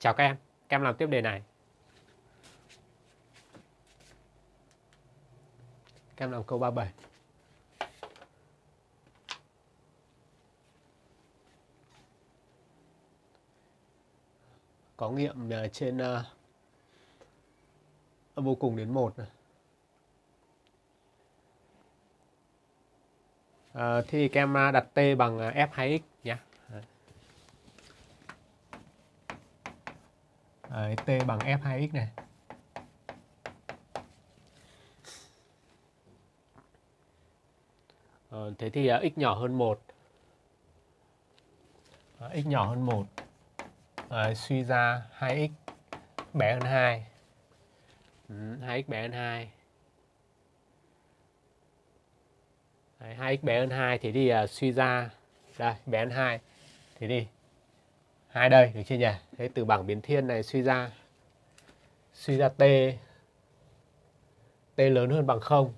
chào các em. Các em làm tiếp đề này. Các em làm câu 37. Có nghiệm à, trên uh, vô cùng đến 1 này. À, thì các em đặt t bằng f hay x nhé. Đấy, t bằng f 2x này. Ờ, thế thì uh, x nhỏ hơn 1. À, x nhỏ hơn 1. À, suy ra 2x bé hơn 2. Ừ, 2x bé hơn 2. Đấy, 2x bé hơn 2 thế thì uh, suy ra đây bé hơn 2. Thế thì hai đây được chưa nhỉ? Thế từ bảng biến thiên này suy ra suy ra t t lớn hơn bằng không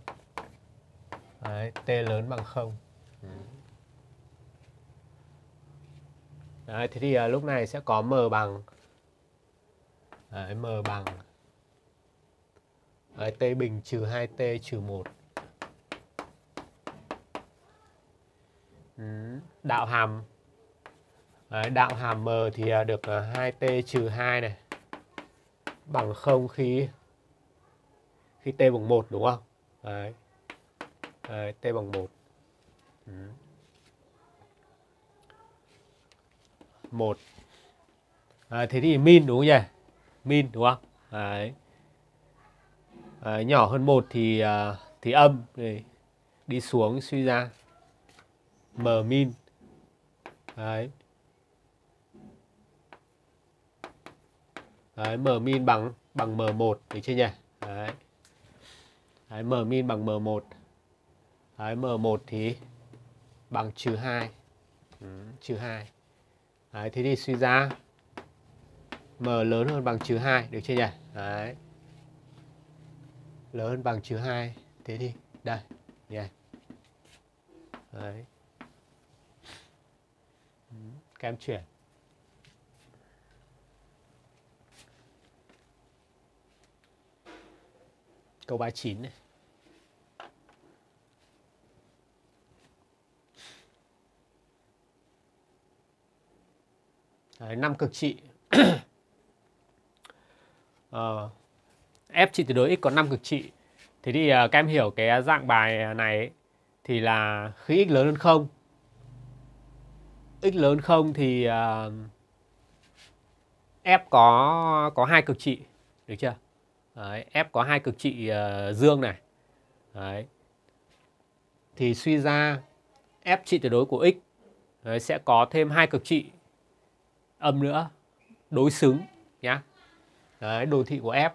Đấy, t lớn bằng không Đấy, thế thì à, lúc này sẽ có m bằng Đấy, m bằng Đấy, t bình trừ 2t trừ 1. Đạo hàm Đấy, đạo hàm m thì à, được à, 2t trừ 2 này bằng 0 khi khi t bằng 1 đúng không? Đấy. Đấy, t bằng 1. Ừ. 1. À, thế thì min đúng không nhỉ? Min đúng không? Đấy. À, nhỏ hơn 1 thì à, thì âm đi, đi xuống suy ra m min. Đấy. Đấy, m min bằng bằng m1 được chưa nhỉ? Đấy. Đấy, m min bằng m1. Đấy, m1 thì bằng trừ 2. Ừ, trừ 2. Đấy, thế thì suy ra m lớn hơn bằng trừ 2 được chưa nhỉ? Đấy. Lớn hơn bằng trừ 2. Thế thì đây, nhỉ? Yeah. Đấy. Ừ, các em chuyển. Câu 39 này. Đấy, 5 cực trị. ờ, F trị tuyệt đối x có 5 cực trị. Thế thì uh, các em hiểu cái dạng bài này ấy, thì là khi x lớn hơn 0. x lớn 0 thì uh, F có có hai cực trị, được chưa? Đấy, F có hai cực trị uh, dương này. Đấy. Thì suy ra F trị tuyệt đối của x đấy, sẽ có thêm hai cực trị âm nữa đối xứng nhá. Đấy, đồ thị của F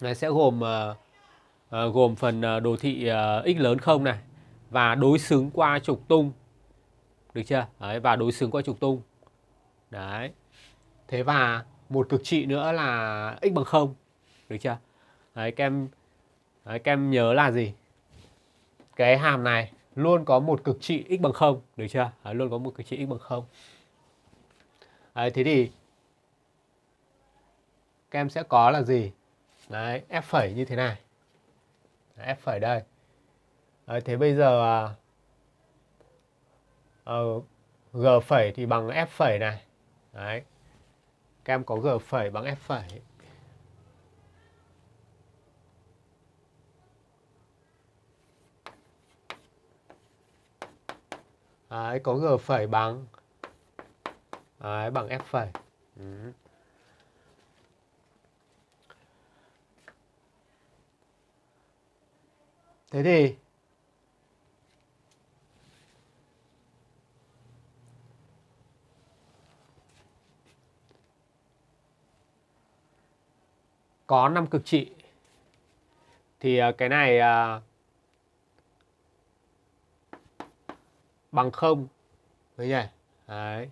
đấy, sẽ gồm uh, uh, gồm phần uh, đồ thị uh, x lớn không này và đối xứng qua trục tung. Được chưa? Đấy, và đối xứng qua trục tung. Đấy. Thế và một cực trị nữa là x bằng 0 được chưa? Đấy các em đấy, các em nhớ là gì? Cái hàm này luôn có một cực trị x bằng 0 được chưa? Đấy, luôn có một cực trị x bằng 0 đấy thế thì các em sẽ có là gì? Đấy f phẩy như thế này. Đấy, f phẩy đây. Đấy, thế bây giờ uh, g phẩy thì bằng f phẩy này. Đấy các em có g phẩy bằng f phẩy. Đấy, có g phẩy bằng Đấy, bằng f phẩy. Ừ. Thế thì có năm cực trị thì à, cái này à, bằng không. Đấy nhỉ đấy.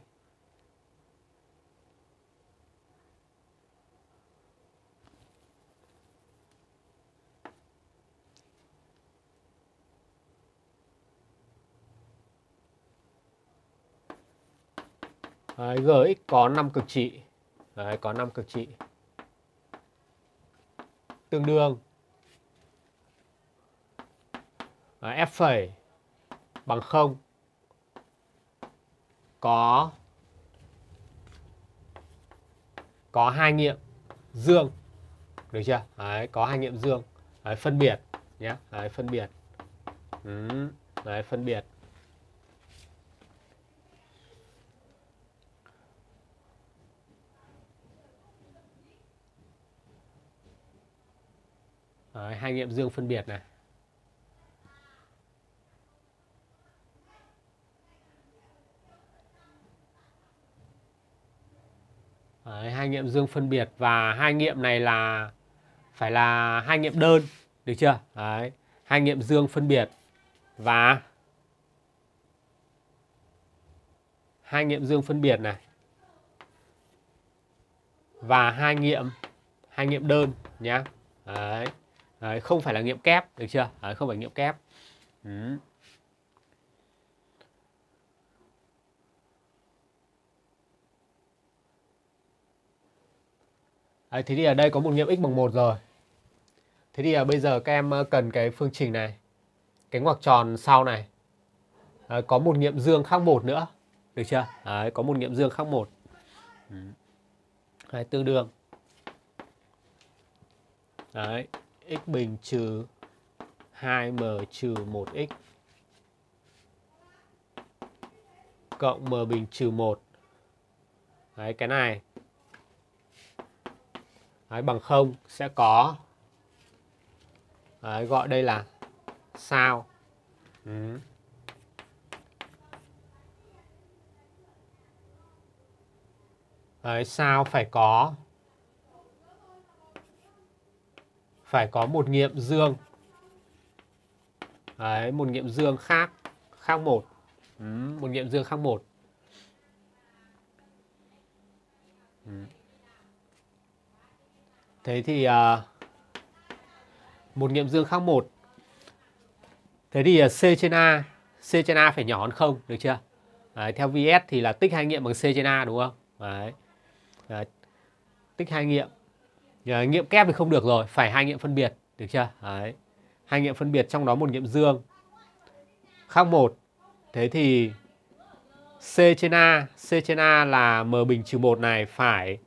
Đấy, Gx có 5 cực trị. Đấy, có 5 cực trị. Tương đương. Đấy, F phẩy bằng 0 có có hai nghiệm dương được chưa? Đấy, có hai nghiệm dương. Đấy, phân biệt nhé. Đấy, phân biệt. Ừ, đấy, phân biệt. Đấy, hai nghiệm dương phân biệt này Đấy, hai nghiệm dương phân biệt và hai nghiệm này là phải là hai nghiệm đơn được chưa Đấy, hai nghiệm dương phân biệt và hai nghiệm dương phân biệt này và hai nghiệm hai nghiệm đơn nhá Đấy. Đấy, không phải là nghiệm kép được chưa Đấy, không phải nghiệm kép ừ. Đấy, thế thì ở đây có một nghiệm x bằng 1 rồi. Thế thì à, bây giờ các em à, cần cái phương trình này. Cái ngoặc tròn sau này. Đấy, có một nghiệm dương khác một nữa. Được chưa? Đấy, có một nghiệm dương khác một. Đấy, tương đương. Đấy, x bình trừ 2m trừ 1x cộng m bình trừ 1. Đấy, cái này Đấy, bằng 0 sẽ có. Đấy, gọi đây là sao. Ừ. Đấy, sao phải có phải có một nghiệm dương. Đấy, một nghiệm dương khác khác một. Ừ, một nghiệm dương khác một. Ừ. Thế thì à, một nghiệm dương khác một. Thế thì à, C trên A, C trên A phải nhỏ hơn không, được chưa? Đấy, theo VS thì là tích hai nghiệm bằng C trên A đúng không? Đấy. Đấy. Tích hai nghiệm. Uh, nghiệm kép thì không được rồi, phải hai nghiệm phân biệt, được chưa? Đấy. Hai nghiệm phân biệt trong đó một nghiệm dương khác một. Thế thì C trên A, C trên A là M bình trừ 1 này phải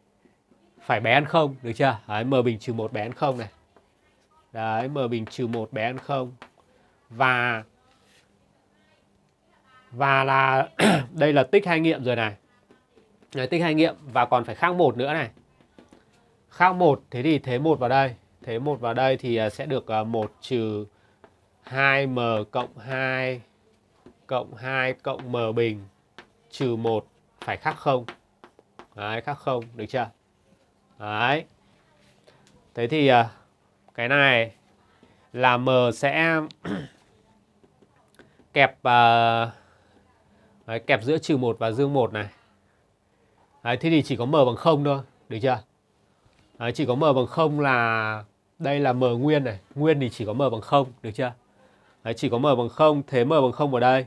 phải bé hơn không được chưa? Đấy, m bình trừ một bé hơn không này. Đấy m bình trừ một bé hơn không. Và và là đây là tích hai nghiệm rồi này. Đấy, tích hai nghiệm và còn phải khác một nữa này. Khác một thế thì thế một vào đây. Thế một vào đây thì à, sẽ được à, 1 trừ 2m cộng 2 cộng 2 cộng m bình trừ 1 phải khác không? Đấy, khác không được chưa? Đấy. Thế thì à, cái này là M sẽ kẹp uh, đấy, kẹp giữa trừ 1 và dương 1 này. Đấy, thế thì chỉ có M bằng 0 thôi, được chưa? Đấy, chỉ có M bằng 0 là đây là M nguyên này, nguyên thì chỉ có M bằng 0, được chưa? Đấy, chỉ có M bằng 0, thế M bằng 0 vào đây.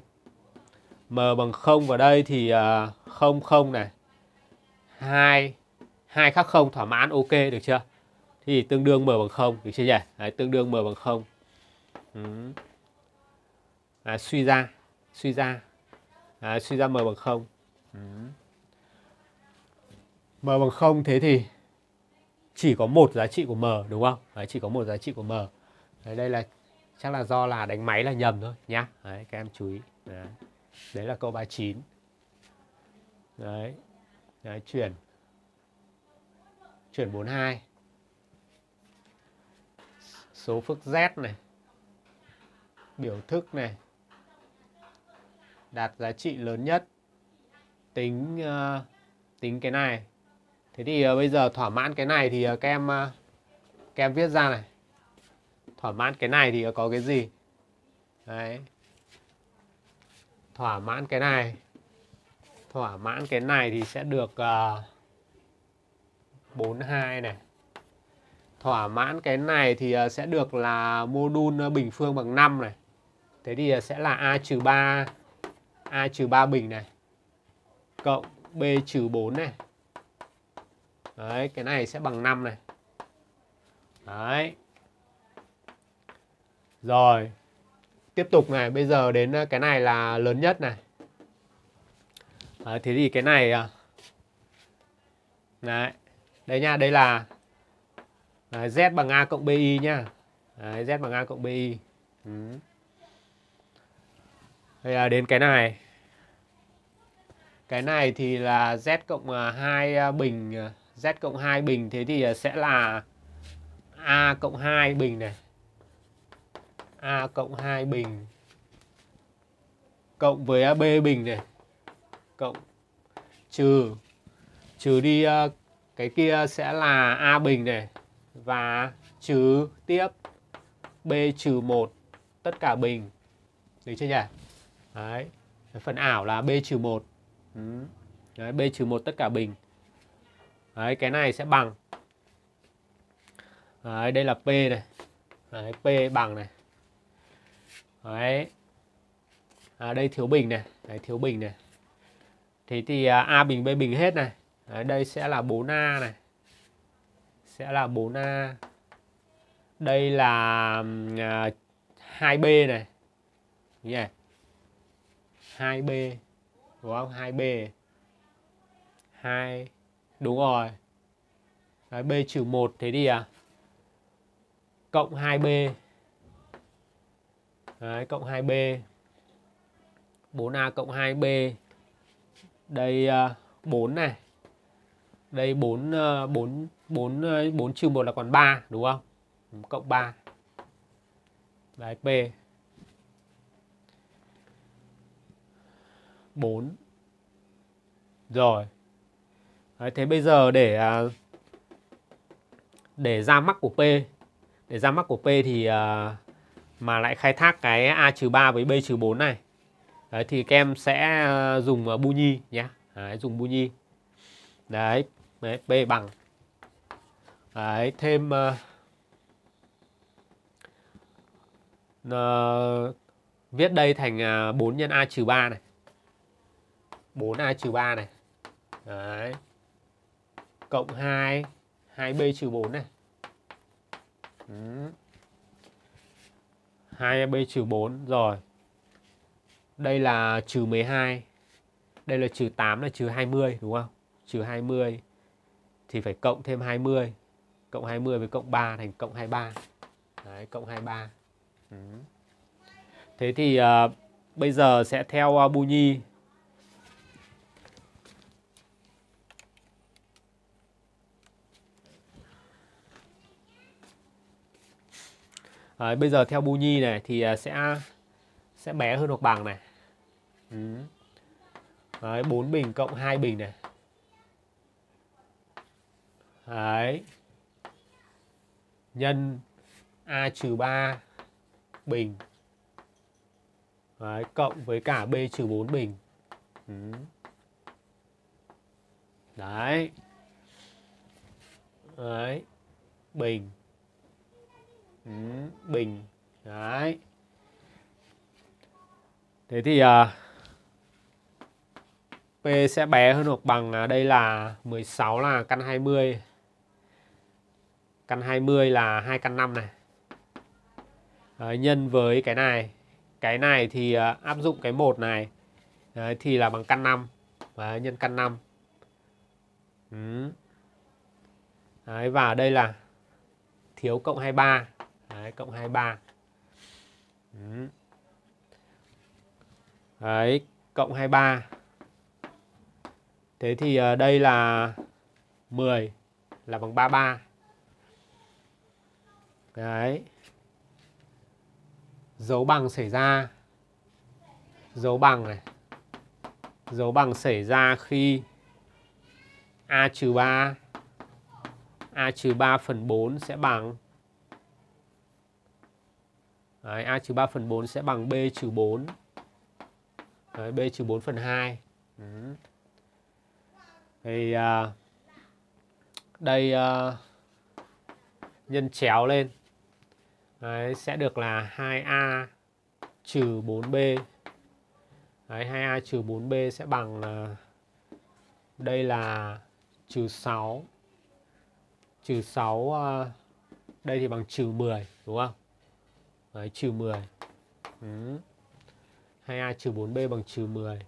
M bằng 0 vào đây thì uh, 0 0 này. 2 hai khác không thỏa mãn ok được chưa? Thì tương đương m bằng không được chưa nhỉ? Đấy, tương đương m bằng không. Ừ. à, suy ra suy ra. À, suy ra m bằng không. Ừ. m bằng không thế thì chỉ có một giá trị của m đúng không? Đấy, chỉ có một giá trị của m. Đấy, đây là chắc là do là đánh máy là nhầm thôi nhá. Đấy, các em chú ý. Đấy, đấy là câu 39 Đấy, Đấy chuyển chuyển 42 số phức Z này. Biểu thức này. Đạt giá trị lớn nhất. Tính uh, tính cái này. Thế thì uh, bây giờ thỏa mãn cái này thì uh, các em uh, các em viết ra này. Thỏa mãn cái này thì uh, có cái gì? Đấy. Thỏa mãn cái này. Thỏa mãn cái này thì sẽ được uh, 42 này. Thỏa mãn cái này thì ờ, sẽ được là mô đun ờ, bình phương bằng 5 này. Thế thì ờ, sẽ là A trừ 3 A trừ 3 bình này. Cộng B trừ 4 này. Đấy, cái này sẽ bằng 5 này. Đấy. Rồi. Tiếp tục này, bây giờ đến cái này là lớn nhất này. Đấy, thế thì cái này à, Đấy. Đây nha, đây là Đấy, Z bằng A cộng BI nha Đấy, Z bằng A cộng BI. Ừ. Đây là đến cái này. Cái này thì là Z cộng à, 2 à, bình à, Z cộng 2 bình thế thì sẽ là A cộng 2 bình này. A cộng 2 bình cộng với B bình này. Cộng trừ trừ đi à, cái kia sẽ là A bình này và trừ tiếp B trừ 1 tất cả bình. Được chưa nhỉ? Đấy. Phần ảo là B trừ 1. Ừ. Đấy, B trừ 1 tất cả bình. Đấy, cái này sẽ bằng. Đấy, đây là P này. Đấy, P bằng này. Đấy. À, đây thiếu bình này. Đấy, thiếu bình này. Thế thì à, A bình B bình hết này. Đấy, đây sẽ là 4A này. Sẽ là 4A. Đây là à, 2B này. Nhỉ? 2B. Đúng không? 2B. 2 Đúng rồi. Đấy, B trừ 1 thế thì à? Cộng 2B. Đấy, cộng 2B. 4A cộng 2B. Đây à, uh, 4 này. Đây 4 4 4 4 trừ 1 là còn 3 đúng không? Cộng 3. Đấy P. 4. Rồi. Đấy, thế bây giờ để à, để ra mắc của P để ra mắc của P thì à, mà lại khai thác cái A-3 với B-4 này Đấy, thì các em sẽ ờ, dùng ờ, bu nhi nhé Đấy, dùng bu nhi Đấy, đấy B bằng. Đấy, thêm uh, uh, viết đây thành à, uh, 4 nhân a trừ 3 này. 4a trừ 3 này. Đấy. Cộng 2 2b trừ 4 này. Ừ. 2b trừ 4 rồi. Đây là trừ 12 đây là trừ 8 là trừ 20 đúng không? Trừ 20 thì phải cộng thêm 20 cộng 20 với cộng 3 thành cộng 23 Đấy, cộng 23 ừ. thế thì uh, bây giờ sẽ theo uh, Bu Nhi Đấy, bây giờ theo Bu Nhi này thì à, sẽ sẽ bé hơn hoặc bằng này. Ừ. Đấy, 4 bình cộng 2 bình này. Đấy. Nhân A trừ 3 bình. Đấy, cộng với cả B trừ 4 bình. Ừ. Đấy. Đấy. Bình ừ, bình đấy thế thì à, P sẽ bé hơn hoặc bằng à, đây là 16 là căn 20 căn 20 là 2 căn 5 này đấy, nhân với cái này cái này thì uh, áp dụng cái một này đấy, thì là bằng căn 5 đấy, nhân căn 5 ừ. đấy, và đây là thiếu cộng 23 Đấy, cộng 23. Ừ. Đấy, cộng 23. Thế thì uh, đây là 10 là bằng 33. Đấy. Dấu bằng xảy ra. Dấu bằng này. Dấu bằng xảy ra khi A trừ 3 A trừ 3 phần 4 sẽ bằng Đấy, A trừ 3 phần 4 sẽ bằng B trừ 4. Đấy, B trừ 4 phần 2. Ừ. Thì à, đây à, nhân chéo lên. Đấy, sẽ được là 2A trừ 4B. Đấy, 2A trừ 4B sẽ bằng là đây là trừ 6 trừ 6 ờ, đây thì bằng trừ 10 đúng không? Đấy, trừ 10. Ừ. 2A trừ 4B bằng trừ 10.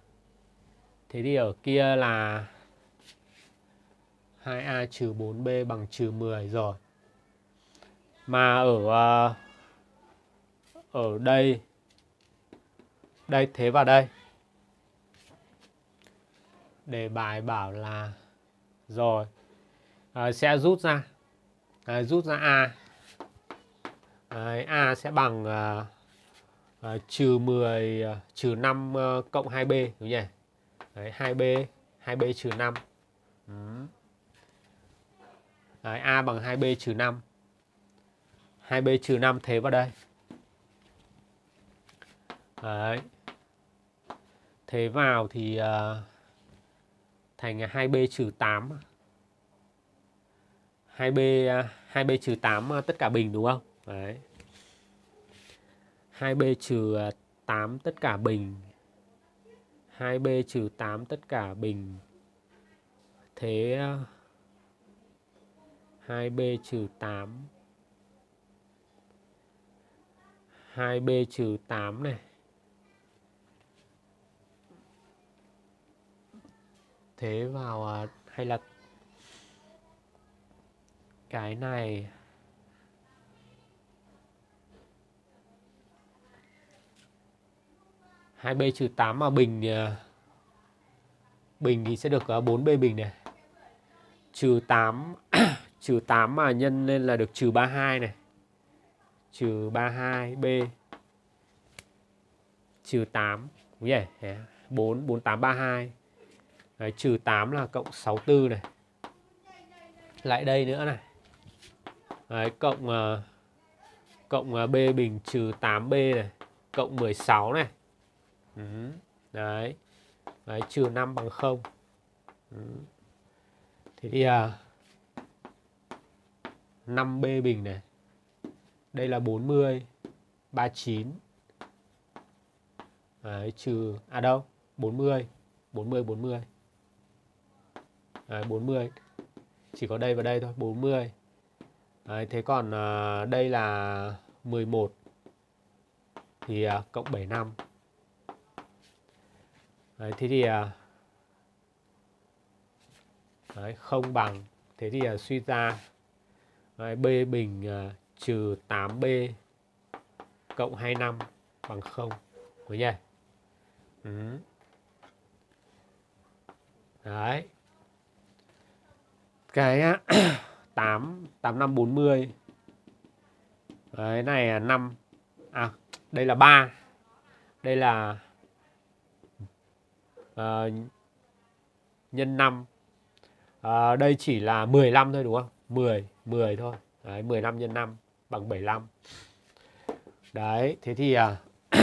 Thế thì ở kia là 2A trừ 4B bằng trừ 10 rồi. Mà ở uh, ở đây. Đây thế vào đây. Đề bài bảo là rồi. À, sẽ rút ra. À, rút ra a. À, a sẽ bằng à, à, trừ 10 à, trừ 5 à, cộng 2b đúng nhỉ? Đấy, 2b 2b trừ 5 ừ. Đấy, a bằng 2b trừ 5 2b trừ 5 thế vào đây. Đấy. Thế vào thì uh, thành 2b trừ 8 2b uh, 2b trừ 8 à, tất cả bình đúng không? Đấy. 2b trừ à, 8 tất cả bình 2b trừ 8 tất cả bình thế uh, 2b trừ 8 2b trừ 8 này thế vào à, hay là cái này? Hai b trừ 8 mà bình à, bình thì sẽ được à, 4b bình này. Trừ 8 trừ 8 mà nhân lên là được trừ 32 này. Trừ 32b trừ 8 đúng nhỉ? 4 4832 Đấy, trừ 8 là cộng 64 này. Lại đây nữa này. Đấy, cộng uh, cộng uh, b bình trừ 8b này, cộng 16 này. Ừ. Đấy. Đấy, trừ 5 bằng 0. Ừ. Thế thì ờ, uh, 5b bình này. Đây là 40 39. Đấy, trừ à đâu? 40 40 40 Đấy, 40 chỉ có đây và đây thôi 40 Đấy, thế còn à, đây là 11 thì à, cộng 75 Đấy, thế thì à, đấy, không bằng. Thế thì à, suy ra đấy, b bình à, trừ 8b cộng 25 bằng 0 đúng nhỉ? Ừ. đấy cái 8 8540 Đấy này là 5 à đây là 3 đây là uh, nhân 5 uh, ờ, đây chỉ là 15 thôi đúng không? 10 10 thôi. Đấy, 15 nhân 5 bằng 75 Đấy thế thì à, uh,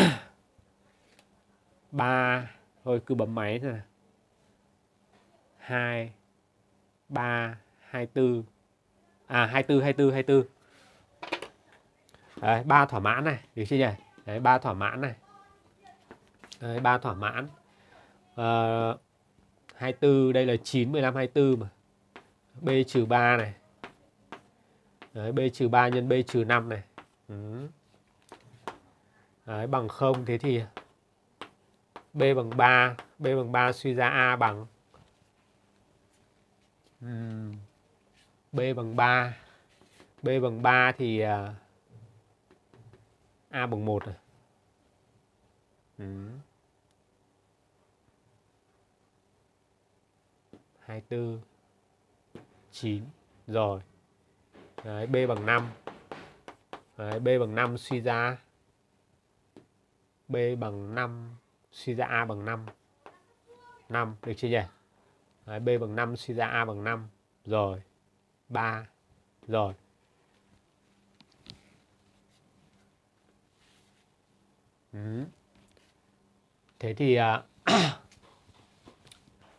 3 thôi cứ bấm máy thôi. 2 3 24 à 24 24 24 Đấy, 3 thỏa mãn này, được chưa nhỉ? Đấy, 3 thỏa mãn này. Đấy, 3 thỏa mãn. Ờ, à, 24 đây là 9 15 24 mà. B trừ 3 này. Đấy, B trừ 3 nhân B trừ 5 này. Ừ. Đấy, bằng 0 thế thì B bằng 3, B bằng 3 suy ra A bằng B bằng 3 B bằng 3 thì à, A bằng 1 rồi. Ừ. 24 9 rồi. Đấy, B bằng 5. Đấy, B bằng 5 suy ra B bằng 5 suy ra A bằng 5. 5 được chưa nhỉ? Đấy, B bằng 5 suy ra A bằng 5. Rồi. 3. Rồi. Ừ. Thế thì à,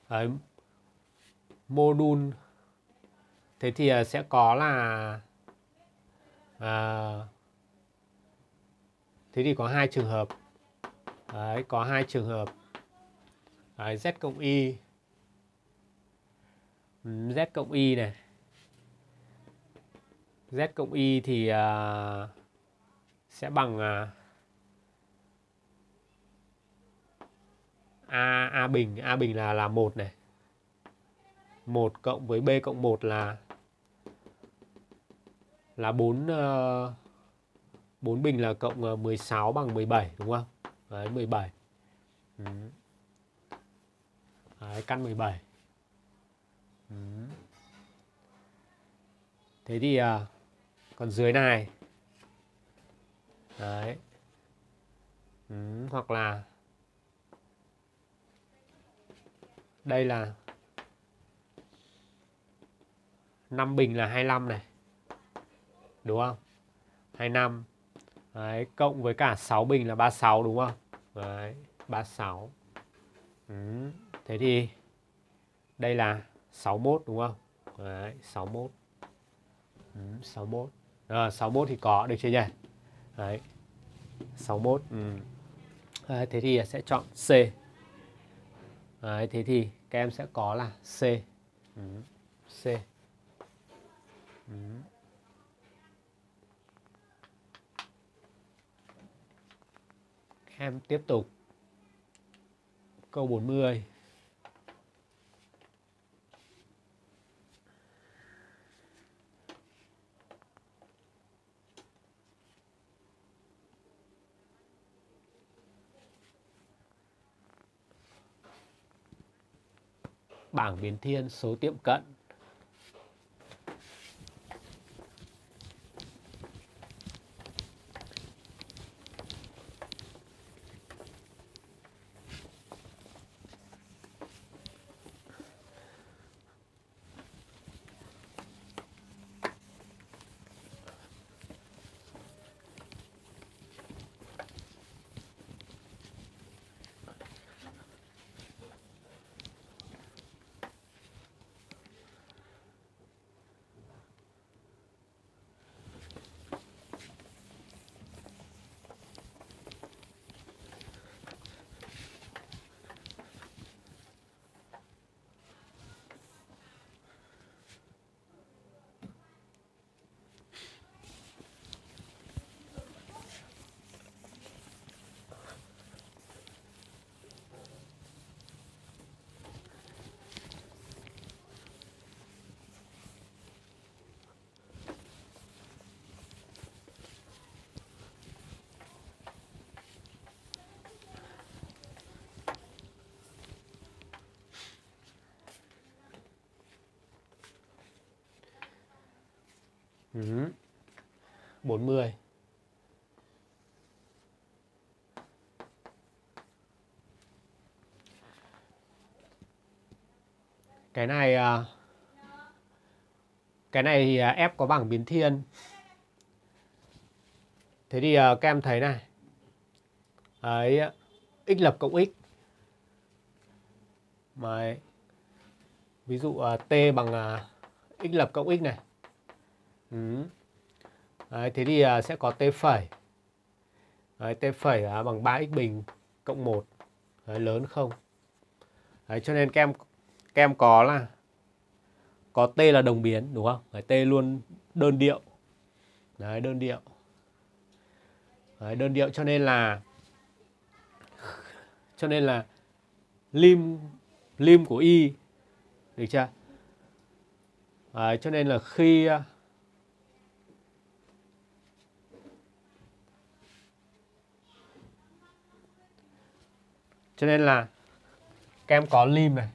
đấy, module thế thì à, sẽ có là à, thế thì có hai trường hợp đấy, có hai trường hợp đấy, z cộng y Z cộng Y này Z cộng Y thì uh, sẽ bằng uh, A A bình, A bình là là 1 này. 1 cộng với B cộng 1 là là 4 uh, 4 bình là cộng à, 16 bằng 17 đúng không? Đấy 17. Ừ. Đấy, căn 17. Ừ. Thế thì à, còn dưới này. Đấy. Ừ, hoặc là đây là 5 bình là 25 này. Đúng không? 25 đấy, cộng với cả 6 bình là 36 đúng không? Đấy 36 ừ. thế thì đây là 61 đúng không? Đấy 61 ừ, 61 à, 61 thì có được chưa nhỉ? Đấy 61 ừ. đấy, thế thì sẽ chọn C. Đấy, thế thì các em sẽ có là C. Ừ. C. Ừ. em tiếp tục. Câu 40 bảng biến thiên số tiệm cận. Ừ. 40 Cái này à, cái này thì à, F có bảng biến thiên. Thế thì à, các em thấy này. Đấy, x lập cộng x. Đấy. Ví dụ t bằng x lập cộng x này. Ừ. Đấy, thế thì à, sẽ có t phẩy. Đấy, t phẩy à, bằng 3x bình cộng 1. Đấy, lớn không. Đấy, cho nên các em các em có là có t là đồng biến đúng không? Đấy, t luôn đơn điệu. Đấy, đơn điệu. Đấy, đơn điệu cho nên là cho nên là lim lim của y được chưa? Đấy, cho nên là khi à, cho nên là các em có lim này.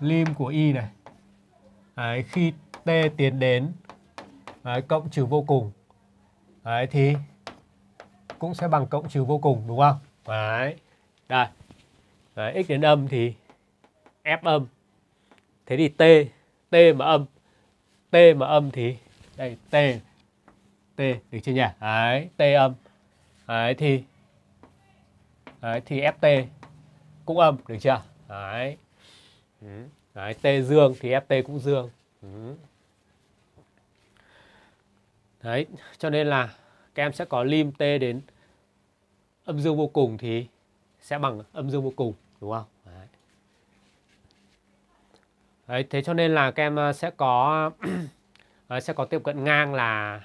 Lim của y này. Đấy, khi t tiến đến đấy, cộng trừ vô cùng. Đấy, thì cũng sẽ bằng cộng trừ vô cùng đúng không? Đấy đây. Đấy, x đến âm thì f âm. Thế thì t t mà âm t mà âm thì đây t t được chưa nhỉ? Đấy t âm. Đấy thì đấy, thì ft cũng âm được chưa đấy. Ừ. đấy t dương thì ft cũng dương ừ. đấy cho nên là các em sẽ có lim t đến âm dương vô cùng thì sẽ bằng âm dương vô cùng đúng không đấy. Đấy, thế cho nên là các em ờ, sẽ có sẽ có tiếp cận ngang là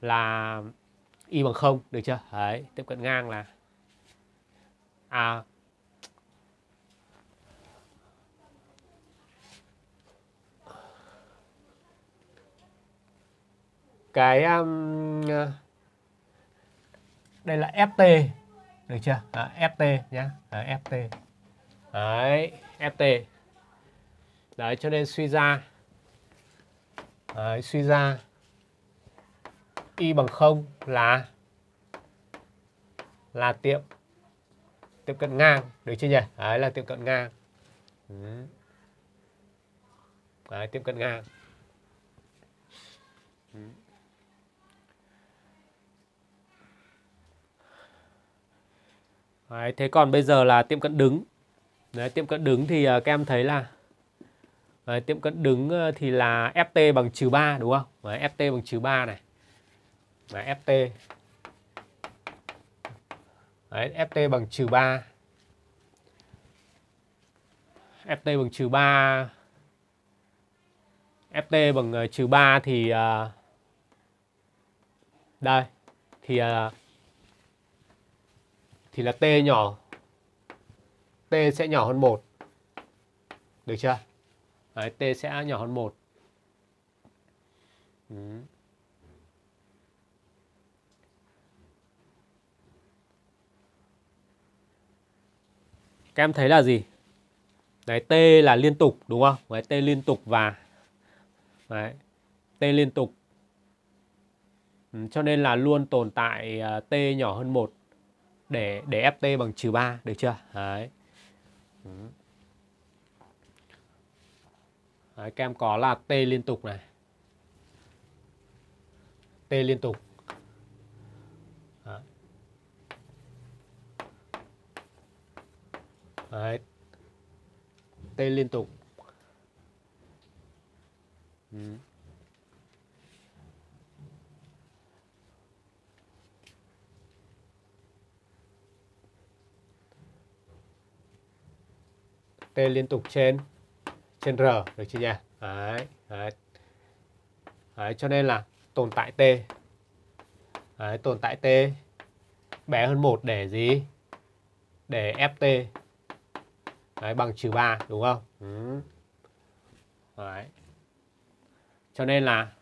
là y bằng không được chưa? Đấy, tiếp cận ngang là à cái um, ờ, đây là FT được chưa? À, FT nhá, à, FT. Đấy, FT. Đấy cho nên suy ra Đấy, suy ra y bằng không là là tiệm tiệm cận ngang được chưa nhỉ? Đấy là tiệm cận ngang. Đấy, tiệm cận ngang. Đấy, thế còn bây giờ là tiệm cận đứng. Đấy, tiệm cận đứng thì uh, các em thấy là Đấy, tiệm cận đứng ờ, thì là FT bằng trừ 3 đúng không? Đấy, FT bằng trừ 3 này. Đấy, FT. Đấy, FT bằng trừ 3. FT bằng trừ 3. FT bằng ờ, trừ 3 thì uh, đây thì uh, thì là T nhỏ T sẽ nhỏ hơn 1. Được chưa? Đấy, T sẽ nhỏ hơn 1. Ừ. Các em thấy là gì? Đấy, T là liên tục đúng không? Đấy, T liên tục và Đấy, T liên tục. Ừ, cho nên là luôn tồn tại uh, T nhỏ hơn 1 để để ft bằng trừ 3 được chưa? Đấy. Ừ. Đấy, các em có là t liên tục này. T liên tục. Đấy. T liên tục. Ừ. T liên tục trên trên R được chưa nhỉ? Đấy, đấy. đấy cho nên là tồn tại T. Đấy, tồn tại T bé hơn 1 để gì? Để FT đấy, bằng trừ 3 đúng không? Ừ. Đấy. Cho nên là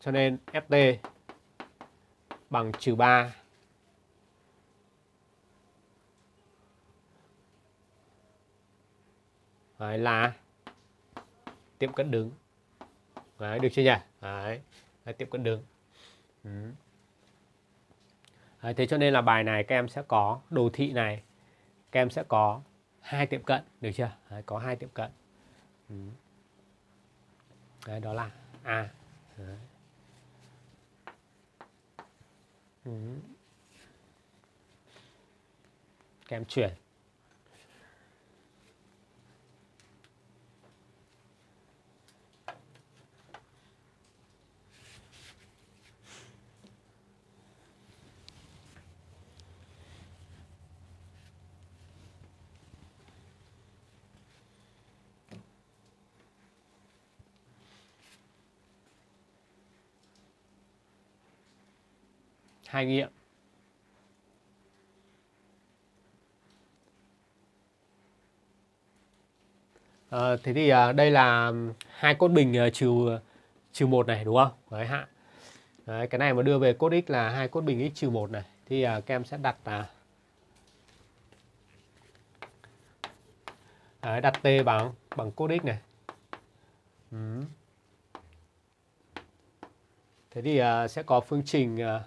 cho nên FT bằng trừ 3 Đấy là tiệm cận đứng. Đấy, được chưa nhỉ? Đấy, Đấy tiệm cận đứng. Ừ. Đấy, thế cho nên là bài này các em sẽ có đồ thị này các em sẽ có hai tiệm cận được chưa? Đấy, có hai tiệm cận. Ừ. Đấy, đó là A. Đấy. Ừ. Các em chuyển hai nghiệm à, ờ, thế thì à, đây là hai cốt bình à, trừ trừ một này đúng không? Đấy hạ. Đấy, cái này mà đưa về cốt x là hai cốt bình x trừ một này. Thì à, các em sẽ đặt à, đấy, đặt t bằng bằng cốt x này. Ừ. thế thì à, sẽ có phương trình à,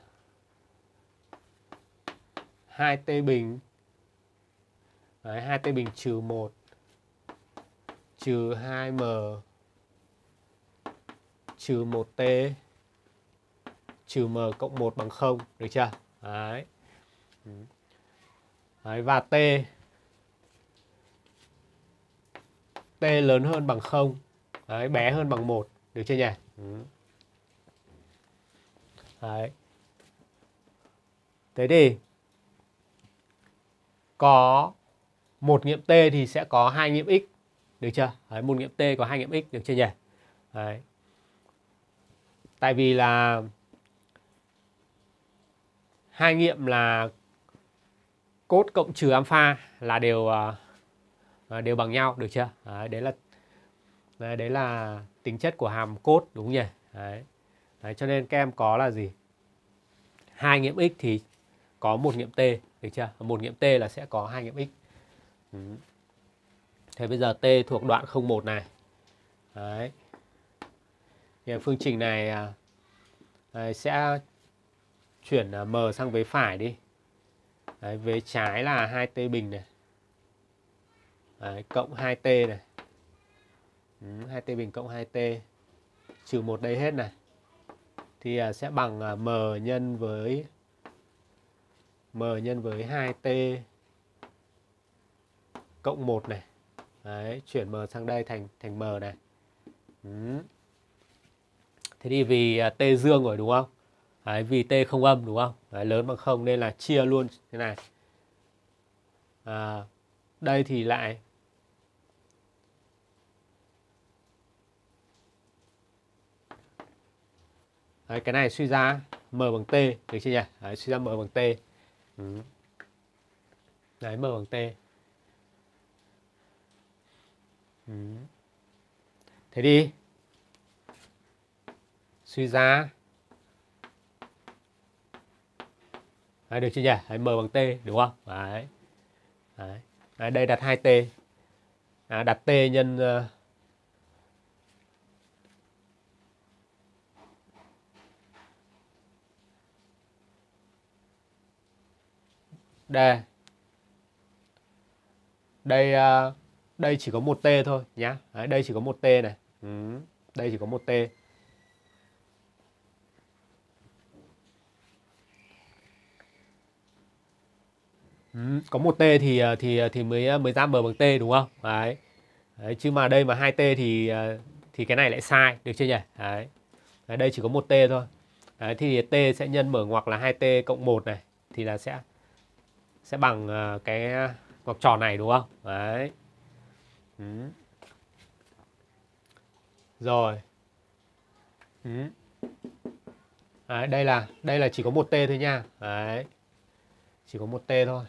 2t bình Đấy, 2t bình trừ 1 trừ 2m trừ 1t trừ m cộng 1 bằng 0 được chưa? Đấy. Đấy và t t lớn hơn bằng 0 Đấy, bé hơn bằng 1 được chưa nhỉ? Đấy. Thế thì có một nghiệm t thì sẽ có hai nghiệm x. Được chưa? Đấy, một nghiệm t có hai nghiệm x được chưa nhỉ? Đấy. tại vì là hai nghiệm là cốt cộng trừ alpha là đều uh, đều bằng nhau được chưa? Đấy, đấy là đấy, đấy là tính chất của hàm cốt đúng nhỉ? Đấy. đấy cho nên các em có là gì? Hai nghiệm x thì có một nghiệm t được chưa? Một nghiệm t là sẽ có hai nghiệm x. Ừ. thế bây giờ t thuộc đoạn 01 này. Đấy. Thì phương trình này à, đấy, sẽ chuyển à, m sang vế phải đi. Đấy, vế trái là 2t bình này. Đấy, cộng 2t này. Ừ, 2t bình cộng 2t trừ một đây hết này. Thì à, sẽ bằng m nhân với m nhân với 2t cộng 1 này. Đấy, chuyển m sang đây thành thành m này. Ừ. Thế thì vì à, t dương rồi đúng không? Đấy, vì t không âm đúng không? Đấy, lớn bằng không nên là chia luôn thế này. À, đây thì lại Đấy, cái này suy ra m bằng t được chưa nhỉ? Đấy, suy ra m bằng t. Ừ. Đấy, m bằng t. Ừ. Thế đi. Suy ra. Đấy, được chưa nhỉ? Đấy, m bằng t đúng không? Đấy. Đấy. Đấy, đây đặt 2t. À, đặt t nhân uh, D. đây à, đây chỉ có một t thôi nhá Đấy, đây chỉ có một t này ừ. đây chỉ có một t ừ. có một t thì à, thì à, thì mới mới ra m bằng t đúng không đấy. đấy chứ mà đây mà hai t thì thì cái này lại sai được chưa nhỉ đấy, đấy đây chỉ có một t thôi đấy, thì t sẽ nhân mở ngoặc là 2t cộng 1 này thì là sẽ sẽ bằng ờ, cái ngọc tròn này đúng không? Đấy. Ừ. Rồi. Ừ. Đấy, đây là đây là chỉ có một t thôi nha. Đấy. Chỉ có một t thôi.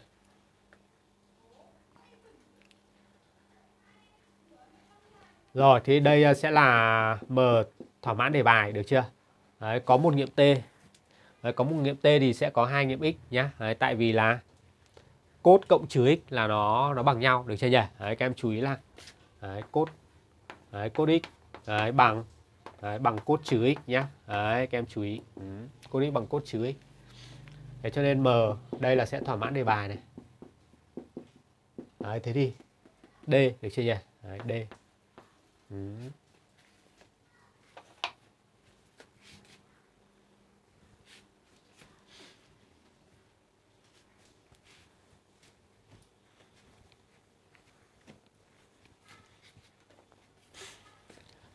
Rồi thì đây ờ, sẽ là m thỏa mãn đề bài được chưa? Đấy, có một nghiệm t. Đấy, có một nghiệm t thì sẽ có hai nghiệm x nhá. Đấy, tại vì là cốt cộng trừ x là nó nó bằng nhau được chưa nhỉ? Đấy, các em chú ý là đấy, cốt đấy, cốt x đấy, bằng đấy, bằng cốt trừ x nhá. Đấy, các em chú ý. Ừ. cốt x bằng cốt trừ x. Để cho nên m đây là sẽ thỏa mãn đề bài này. Đấy, thế đi, d được chưa nhỉ? Đấy, d. Ừ.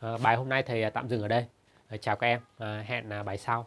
Ờ, bài hôm nay thầy à, tạm dừng ở đây. Ờ, chào các em, ờ, hẹn à, bài sau.